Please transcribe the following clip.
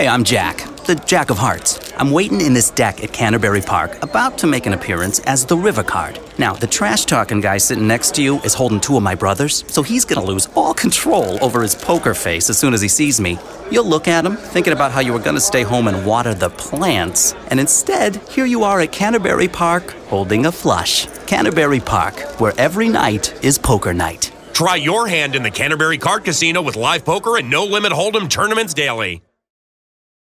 Hey, I'm Jack, the Jack of Hearts. I'm waiting in this deck at Canterbury Park, about to make an appearance as the River card. Now, the trash talking guy sitting next to you is holding two of my brothers, so he's gonna lose all control over his poker face as soon as he sees me. You'll look at him, thinking about how you were gonna stay home and water the plants, and instead, here you are at Canterbury Park holding a flush. Canterbury Park, where every night is poker night. Try your hand in the Canterbury Card Casino with live poker and no limit hold'em tournaments daily.